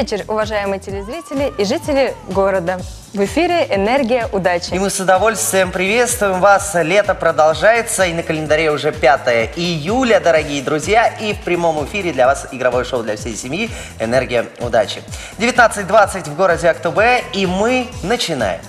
Вечер, уважаемые телезрители и жители города. В эфире «Энергия удачи». И мы с удовольствием приветствуем вас. Лето продолжается, и на календаре уже 5 июля, дорогие друзья. И в прямом эфире для вас игровое шоу для всей семьи «Энергия удачи». 19.20 в городе Актубе, и мы начинаем.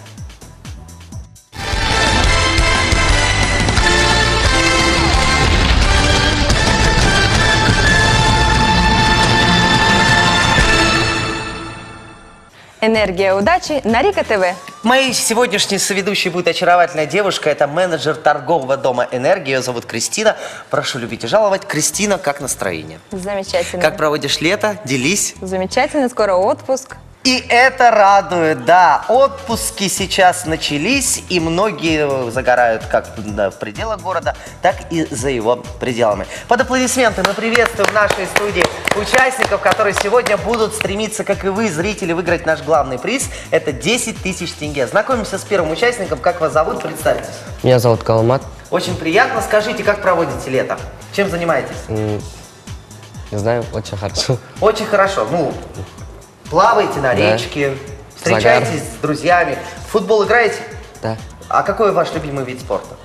«Энергия удачи» на Рика ТВ. Моей сегодняшней соведущей будет очаровательная девушка. Это менеджер торгового дома «Энергия». Ее зовут Кристина. Прошу любить и жаловать. Кристина, как настроение? Замечательно. Как проводишь лето? Делись. Замечательно, скоро отпуск. И это радует, да. Отпуски сейчас начались, и многие загорают как в пределах города, так и за его пределами. Под аплодисменты мы приветствуем в нашей студии участников, которые сегодня будут стремиться, как и вы, зрители, выиграть наш главный приз. Это 10 тысяч тенге. Знакомимся с первым участником. Как вас зовут? Представьтесь. Меня зовут Калмат. Очень приятно. Скажите, как проводите лето? Чем занимаетесь? Не знаю, очень хорошо. Очень хорошо. Ну, плаваете на Да. речке, встречаетесь с друзьями. В футбол играете? Да. А какой ваш любимый вид спорта?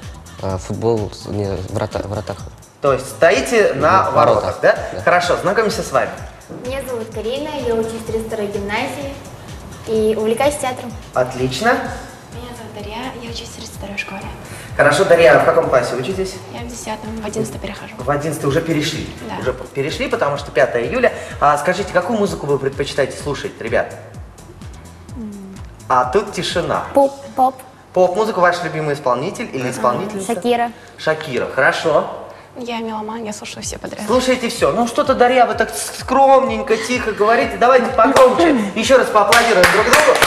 А, футбол не, в врата- в вратах. То есть стоите на В воротах, воротах, да? да. Хорошо, знакомимся с вами. Меня зовут Карина, я учусь в 32 гимназии и увлекаюсь театром. Отлично. Меня зовут Дарья, я учусь в 32 школе. Хорошо, Дарья, в каком классе учитесь? Я в 10 в 11 перехожу. В 11 уже перешли. Да. Уже перешли, потому что 5 июля. А скажите, какую музыку вы предпочитаете слушать, ребят? А тут тишина. Поп, поп, Поп-музыку ваш любимый исполнитель или исполнительница? Шакира. Шакира, хорошо. Я меломан, я слушаю все подряд. Слушайте все. Ну что-то, Дарья, вы так скромненько, тихо говорите. Давайте погромче. Еще раз поаплодируем друг другу.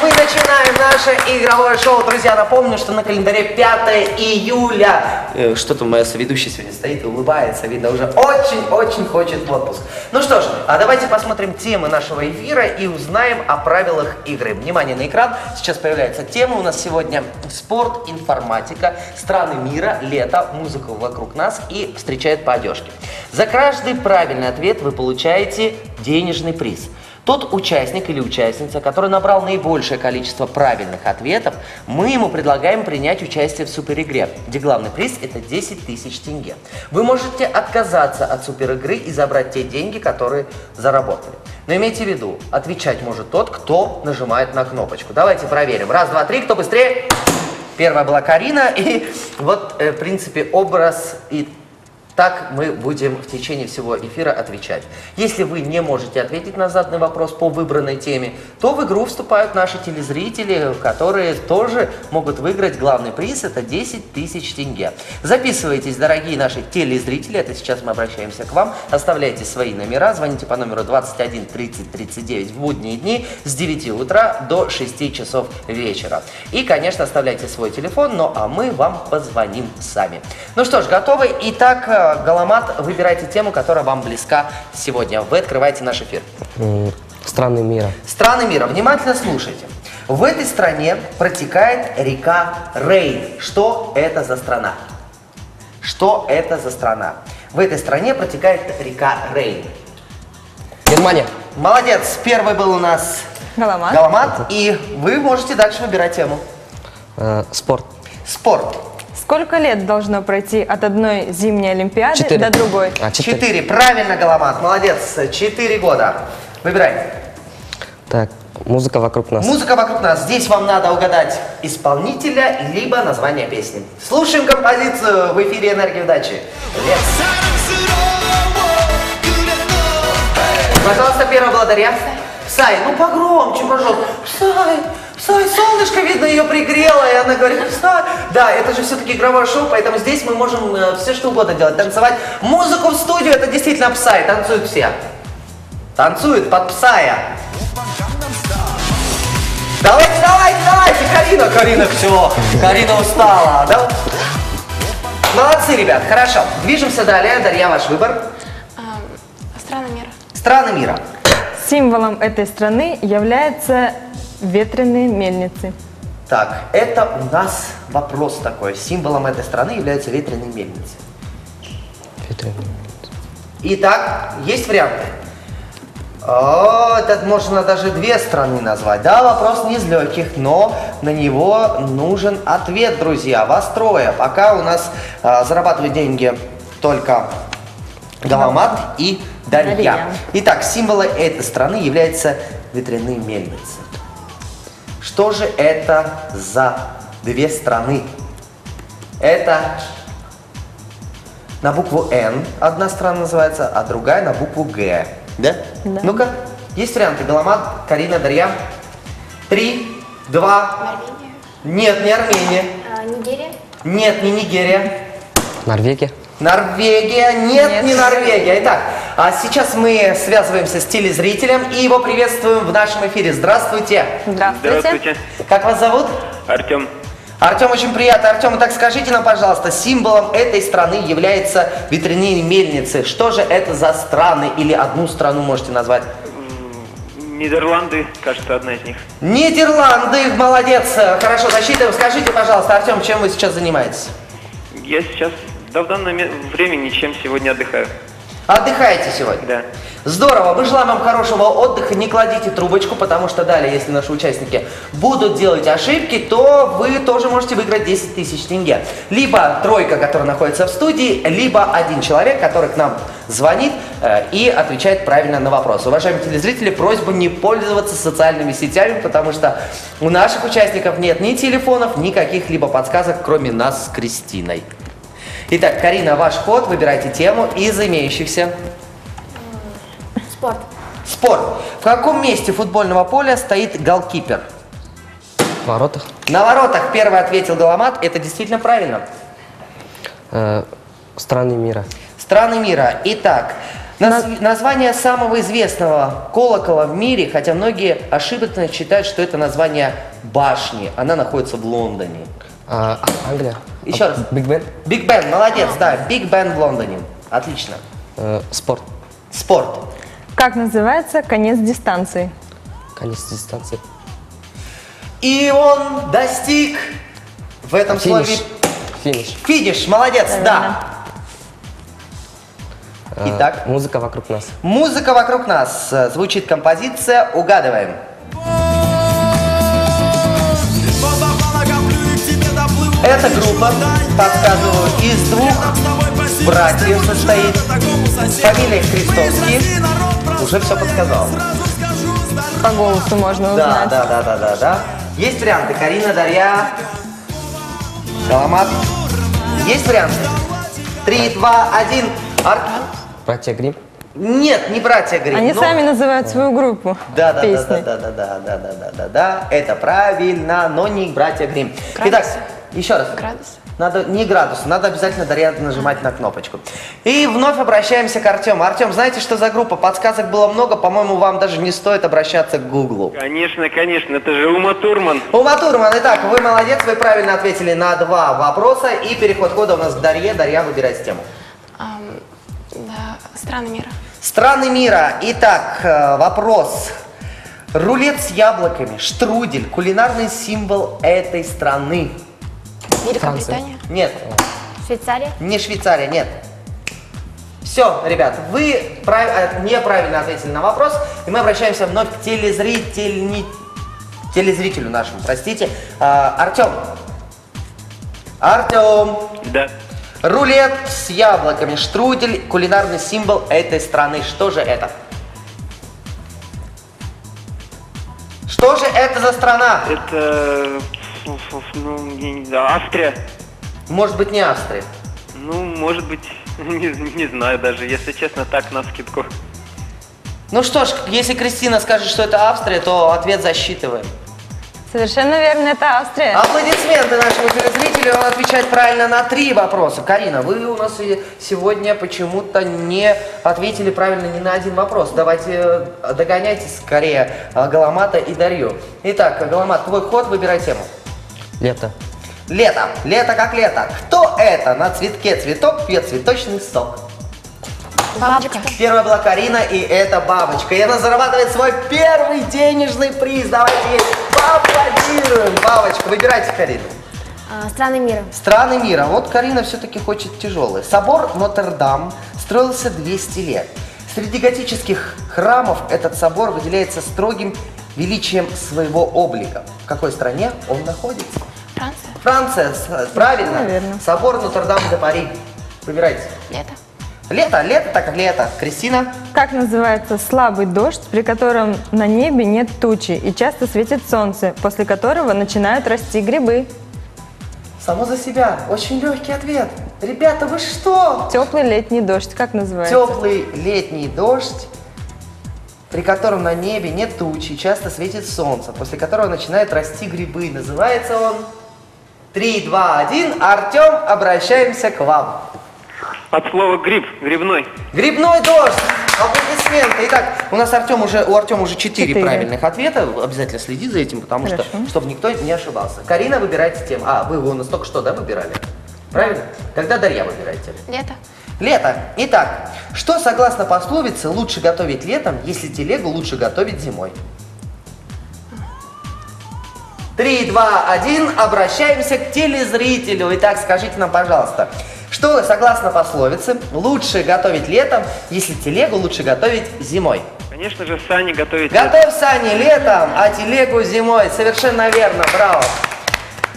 Мы начинаем наше игровое шоу. Друзья, напомню, что на календаре 5 июля. Э, Что-то моя соведущая сегодня стоит и улыбается. Видно, уже очень-очень хочет в отпуск. Ну что ж, а давайте посмотрим темы нашего эфира и узнаем о правилах игры. Внимание на экран. Сейчас появляется тема. У нас сегодня спорт, информатика, страны мира, лето, музыка вокруг нас и встречает по одежке. За каждый правильный ответ вы получаете денежный приз. Тот участник или участница, который набрал наибольшее количество правильных ответов, мы ему предлагаем принять участие в суперигре, где главный приз это 10 тысяч тенге. Вы можете отказаться от суперигры и забрать те деньги, которые заработали. Но имейте в виду, отвечать может тот, кто нажимает на кнопочку. Давайте проверим. Раз, два, три, кто быстрее? Первая была Карина, и вот, э, в принципе, образ и так мы будем в течение всего эфира отвечать. Если вы не можете ответить на заданный вопрос по выбранной теме, то в игру вступают наши телезрители, которые тоже могут выиграть главный приз, это 10 тысяч тенге. Записывайтесь, дорогие наши телезрители, это сейчас мы обращаемся к вам, оставляйте свои номера, звоните по номеру 21 30 39 в будние дни с 9 утра до 6 часов вечера. И, конечно, оставляйте свой телефон, ну а мы вам позвоним сами. Ну что ж, готовы? Итак, э, Галамат, выбирайте тему, которая вам близка сегодня. Вы открываете наш эфир. Страны мира. Страны мира, внимательно слушайте. В этой стране протекает река Рейн. Что это за страна? Что это за страна? В этой стране протекает река Рейн. Германия. Молодец, первый был у нас Галамат. Галамат, и вы можете дальше выбирать тему. Э, спорт. Спорт. Сколько лет должно пройти от одной зимней Олимпиады Четыре. до другой? А, четыре. Четыре. Правильно, Галамат, молодец. Четыре года. Выбирай. Так, музыка вокруг нас. Музыка вокруг нас. Здесь вам надо угадать исполнителя, либо название песни. Слушаем композицию в эфире «Энергия удачи». Пожалуйста, первая была Дарья. Псай, ну погромче, пожалуйста. Псай, солнышко, видно, ее пригрело, и она говорит, Псай. Да, это же все-таки игровое шоу, поэтому здесь мы можем э, все что угодно делать. Танцевать. Музыку в студию, это действительно Псай, танцуют все. Танцуют под Псая. Давайте, давайте, давайте, Карина, Карина, все, Карина устала, да? Молодцы, ребят, хорошо. Движемся далее. Дарья, ваш выбор. Ам, страны мира. Страны мира. Символом этой страны являются ветреные мельницы. Так, это у нас вопрос такой. Символом этой страны являются ветреные мельницы. Ветреный. Итак, есть варианты. О, это можно даже две страны назвать. Да, вопрос не из легких, но на него нужен ответ, друзья. Вас трое. Пока у нас а, зарабатывают деньги только Галамат и Дарья. Итак, символом этой страны являются ветряные мельницы. Что же это за две страны? Это на букву Н одна страна называется, а другая на букву Г. Да? Да. Ну-ка, есть варианты. Галамат, Карина, Дарья. Три, два. Норвегия. Нет, не Армения. А, Нигерия. Нет, не Нигерия. Норвегия. Норвегия. Нет, Нет. не Норвегия. Итак, а сейчас мы связываемся с телезрителем и его приветствуем в нашем эфире. Здравствуйте. Здравствуйте. Здравствуйте, Как вас зовут? Артем. Артем, очень приятно. Артем, так скажите нам, пожалуйста, символом этой страны являются ветряные мельницы. Что же это за страны или одну страну можете назвать? Нидерланды, кажется, одна из них. Нидерланды, молодец. Хорошо, засчитываем. Скажите, пожалуйста, Артем, чем вы сейчас занимаетесь? Я сейчас да, в данное время ничем сегодня отдыхаю. Отдыхаете сегодня? Да. Здорово, мы желаем вам хорошего отдыха, не кладите трубочку, потому что далее, если наши участники будут делать ошибки, то вы тоже можете выиграть 10 тысяч тенге. Либо тройка, которая находится в студии, либо один человек, который к нам звонит э, и отвечает правильно на вопрос. Уважаемые телезрители, просьба не пользоваться социальными сетями, потому что у наших участников нет ни телефонов, ни каких-либо подсказок, кроме нас с Кристиной. Итак, Карина, ваш ход, выбирайте тему из имеющихся. Спорт. Спорт. В каком месте футбольного поля стоит голкипер? В воротах. На воротах первый ответил Галамат. Это действительно правильно. Э, страны мира. Страны мира. Итак, наз- название самого известного колокола в мире, хотя многие ошибочно считают, что это название башни. Она находится в Лондоне. А, Англия. Еще А, раз. Биг Бен. Биг Бен, молодец, да, Биг Бен в Лондоне. Отлично. Э, спорт. Спорт. Как называется конец дистанции? Конец дистанции. И он достиг в этом слове Финиш. Финиш. финиш. Молодец, да. Э, Итак. Музыка вокруг нас. Музыка вокруг нас. Звучит композиция. Угадываем. Эта группа, подсказываю, из двух братьев состоит. Фамилия Крестовский. Уже все подсказал. По голосу можно Да, узнать. да, да, да, да, да. Есть варианты. Карина, Дарья, Галамат. Есть варианты? Три, два, один. Ар- Братья Грим. Нет, не братья Грим. Они но- сами называют свою группу Да, да, да, песни. да, да, да, да, да, да, да, да, да, это правильно, но не братья Грим. Итак, еще раз. Градусы. Надо не градус, надо обязательно Дарья нажимать на кнопочку. И вновь обращаемся к Артему. Артем, знаете, что за группа? Подсказок было много, по-моему, вам даже не стоит обращаться к Гуглу. Конечно, конечно, это же Ума Турман. Ума Турман, итак, вы молодец, вы правильно ответили на два вопроса. И переход хода у нас к Дарье. Дарья, выбирайте тему. Страны мира. Страны мира. Итак, э, вопрос. Рулет с яблоками, штрудель, кулинарный символ этой страны. Великобритания. Нет, Швейцария. не Швейцария, нет. Все, ребят, вы прав- э, неправильно ответили на вопрос, и мы обращаемся вновь к телезрительни... телезрителю нашему, простите. А, Артем. Артем. Да. Рулет с яблоками, штрудель, кулинарный символ этой страны. Что же это? Что же это за страна? Это, ну, знаю, Австрия. Может быть, не Австрия. Ну, может быть, не, не знаю даже, если честно, так на скидку. Ну что ж, если Кристина скажет, что это Австрия, то ответ засчитываем. Совершенно верно, это Австрия. Аплодисменты нашему телезрителю, он отвечает правильно на три вопроса. Карина, вы у нас и сегодня почему-то не ответили правильно ни на один вопрос. Давайте э, догоняйте скорее э, Галамата и Дарью. Итак, Галамат, твой ход, выбирай тему. Лето. Лето. Лето как лето. Кто это? На цветке цветок пьет цветочный сок. Бабочка. Первая была Карина, и это бабочка. И она зарабатывает свой первый денежный приз. Давайте ей поаплодируем. Бабочка, выбирайте, Карину. А, страны мира. Страны мира. Вот Карина все-таки хочет тяжелые. Собор Нотр-Дам строился 200 лет. Среди готических храмов этот собор выделяется строгим величием своего облика. В какой стране он находится? Франция. Франция, правильно. Наверно. Собор Нотр-Дам-де-Пари. Выбирайте. Лето. Лето, лето, так как лето. Кристина? Как называется слабый дождь, при котором на небе нет тучи и часто светит солнце, после которого начинают расти грибы? Само за себя. Очень легкий ответ. Ребята, вы что? Теплый летний дождь, как называется? Теплый летний дождь, при котором на небе нет тучи, часто светит солнце, после которого начинают расти грибы. Называется он 3, 2, 1. Артем, обращаемся к вам. От слова гриб, грибной. Грибной дождь! Аплодисменты. Итак, у нас Артем уже, у Артема уже 4 Четыре. правильных ответа. Обязательно следи за этим, потому что, Хорошо. чтобы никто не ошибался. Карина, выбирайте тему. А, вы его у нас только что, да, выбирали? Правильно? Тогда Дарья выбирайте. Лето. Лето. Итак, что согласно пословице лучше готовить летом, если телегу лучше готовить зимой? Три, два, один. Обращаемся к телезрителю. Итак, скажите нам, пожалуйста, что согласно пословице лучше готовить летом, если телегу лучше готовить зимой? Конечно же, сани готовить. Готовь сани летом, а телегу зимой. Совершенно верно, браво.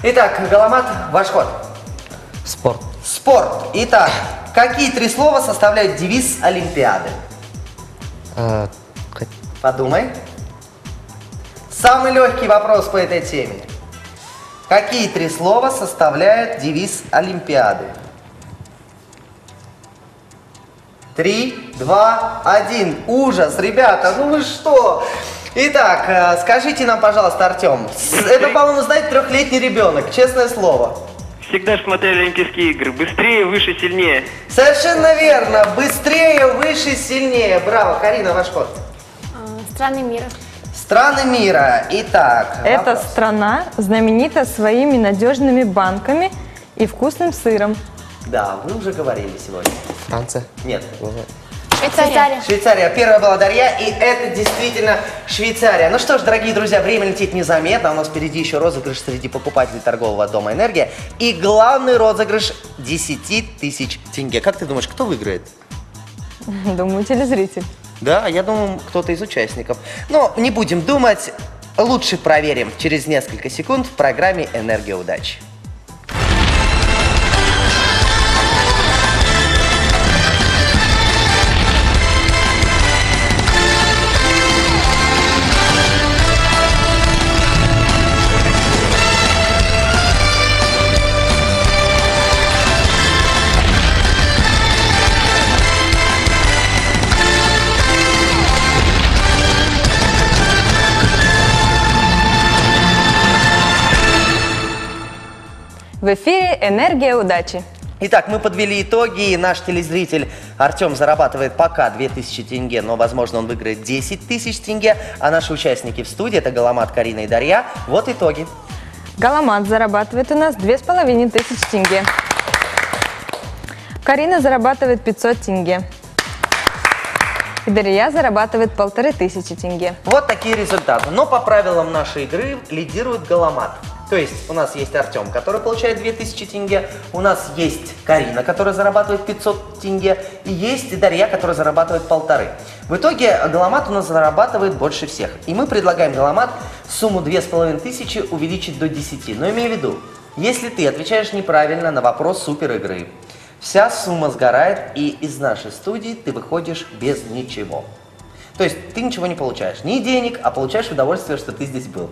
Итак, Галамат, ваш ход. Спорт. Спорт. Итак, какие три слова составляют девиз Олимпиады? Хот- Подумай. Самый легкий вопрос по этой теме. Какие три слова составляют девиз Олимпиады? Три, два, один. Ужас, ребята, ну вы что? Итак, э, скажите нам, пожалуйста, Артем, это, по-моему, знает трехлетний ребенок, честное слово. Всегда смотрели Олимпийские игры. Быстрее, выше, сильнее. Совершенно верно. Быстрее, выше, сильнее. Браво, Карина, ваш ход. А, Страны мира. Страны мира. Итак, Эта вопрос. страна знаменита своими надежными банками и вкусным сыром. Да, вы уже говорили сегодня. Франция. Нет. Швейцария. Швейцария. Первая была Дарья, и это действительно Швейцария. Ну что ж, дорогие друзья, время летит незаметно. У нас впереди еще розыгрыш среди покупателей торгового дома «Энергия». И главный розыгрыш 10 тысяч тенге. Как ты думаешь, кто выиграет? Думаю, телезритель. Да, я думаю, кто-то из участников. Но не будем думать, лучше проверим через несколько секунд в программе «Энергия удачи». В эфире «Энергия удачи». Итак, мы подвели итоги, и наш телезритель Артем зарабатывает пока 2000 тенге, но, возможно, он выиграет 10 тысяч тенге, а наши участники в студии, это Галамат, Карина и Дарья, вот итоги. Галамат зарабатывает у нас 2500 тенге. Карина зарабатывает 500 тенге. И Дарья зарабатывает полторы тысячи тенге. Вот такие результаты. Но по правилам нашей игры лидирует Галамат. То есть у нас есть Артем, который получает 2000 тенге, у нас есть Карина, которая зарабатывает 500 тенге, и есть Дарья, которая зарабатывает полторы. В итоге Галамат у нас зарабатывает больше всех. И мы предлагаем Галамат сумму 2500 увеличить до 10. Но имей в виду, если ты отвечаешь неправильно на вопрос супер игры, вся сумма сгорает, и из нашей студии ты выходишь без ничего. То есть ты ничего не получаешь, ни денег, а получаешь удовольствие, что ты здесь был.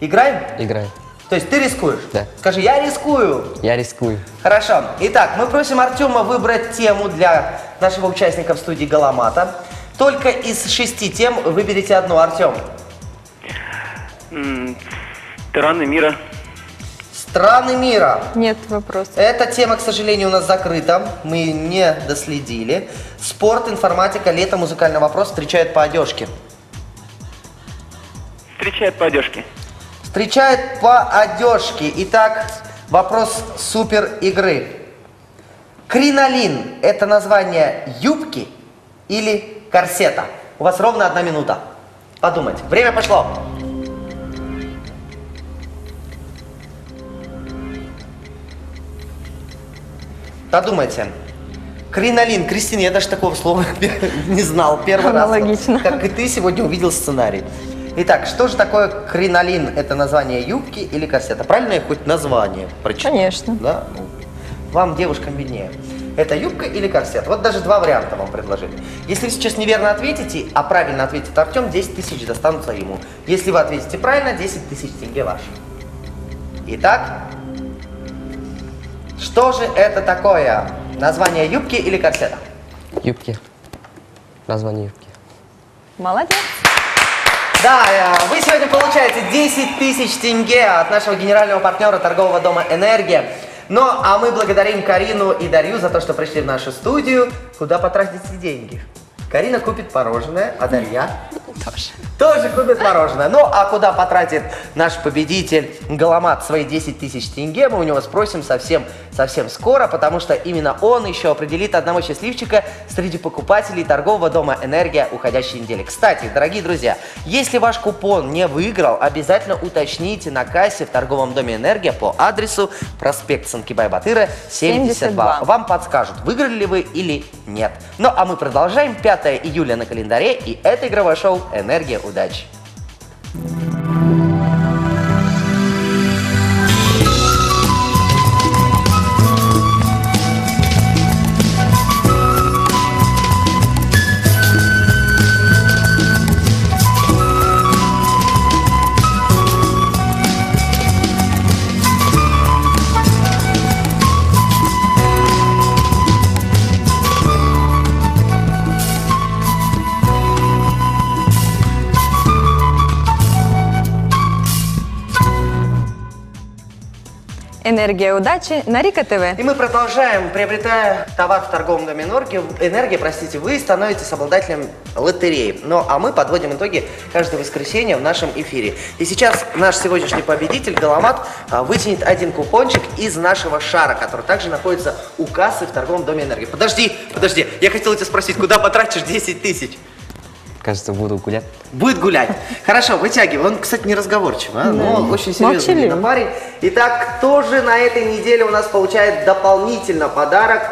Играем? Играем. То есть ты рискуешь? Да. Скажи, я рискую. Я рискую. Хорошо. Итак, мы просим Артема выбрать тему для нашего участника в студии Галамата. Только из шести тем выберите одну, Артем. Страны мира. Страны мира. Нет вопросов. Эта тема, к сожалению, у нас закрыта. Мы не доследили. Спорт, информатика, лето, музыкальный вопрос встречают по одежке. Встречает по одежке. Встречает по одежке. Итак, вопрос супер игры. Кринолин – это название юбки или корсета? У вас ровно одна минута. Подумайте. Время пошло. Подумайте. Кринолин. Кристина, я даже такого слова не знал. Первый раз, Аналогично. вот, как и ты, сегодня увидел сценарий. Итак, что же такое кринолин? Это название юбки или корсета? Правильно я хоть название прочитал? Конечно. Да? Ну, Вам, девушкам, виднее. Это юбка или корсет? Вот даже два варианта вам предложили. Если вы сейчас неверно ответите, а правильно ответит Артем, 10 тысяч достанутся ему. Если вы ответите правильно, 10 тысяч тенге ваши. Итак, что же это такое? Название юбки или корсета? Юбки. Название юбки. Молодец. Да, э, вы сегодня получаете 10 тысяч тенге от нашего генерального партнера торгового дома «Энергия». Ну, а мы благодарим Карину и Дарью за то, что пришли в нашу студию. Куда потратите деньги? Карина купит мороженое, а Дарья? Тоже. Тоже купит мороженое. Ну, а куда потратит наш победитель Галамат свои 10 тысяч тенге, мы у него спросим совсем, совсем скоро, потому что именно он еще определит одного счастливчика среди покупателей торгового дома «Энергия» уходящей недели. Кстати, дорогие друзья, если ваш купон не выиграл, обязательно уточните на кассе в торговом доме «Энергия» по адресу проспект Санкибай-Батыра, 72. 72. Вам подскажут, выиграли ли вы или нет. Ну, а мы продолжаем. 5 июля на календаре, и это игровое шоу «Энергия удачи». Энергия удачи на Рика ТВ. И мы продолжаем, приобретая товар в торговом доме «Энергия», «Энергия», простите, вы становитесь обладателем лотереи. Ну, а мы подводим итоги каждое воскресенье в нашем эфире. И сейчас наш сегодняшний победитель, Галамат, а, вытянет один купончик из нашего шара, который также находится у кассы в торговом доме «Энергия». Подожди, подожди, я хотел тебя спросить, куда потратишь 10 тысяч? Кажется, буду гулять. Будет гулять. Хорошо, вытягивай. Он, кстати, не разговорчивый, а? но он очень серьезный парень. Итак, кто же на этой неделе у нас получает дополнительно подарок?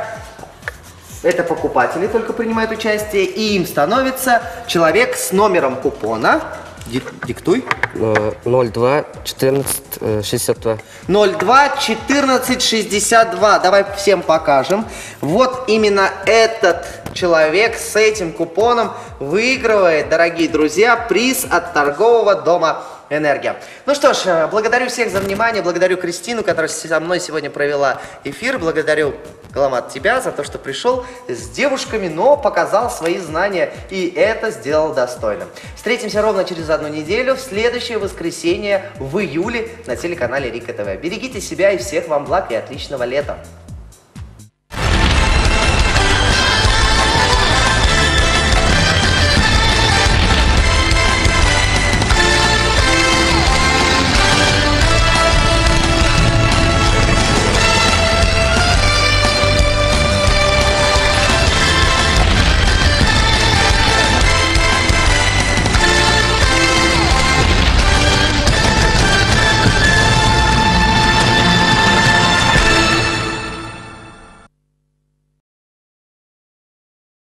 Это покупатели только принимают участие, и им становится человек с номером купона. Дик- диктуй. Э, 02 14 э, 62. 02 14 62. Давай всем покажем. Вот именно этот человек с этим купоном выигрывает, дорогие друзья, приз от торгового дома «Энергия». Ну что ж, э, благодарю всех за внимание, благодарю Кристину, которая со мной сегодня провела эфир, благодарю, Галамат, тебя за то, что пришел с девушками, но показал свои знания, и это сделал достойно. Встретимся ровно через одну неделю, в следующее воскресенье в июле на телеканале Рика ТВ. Берегите себя и всех вам благ и отличного лета.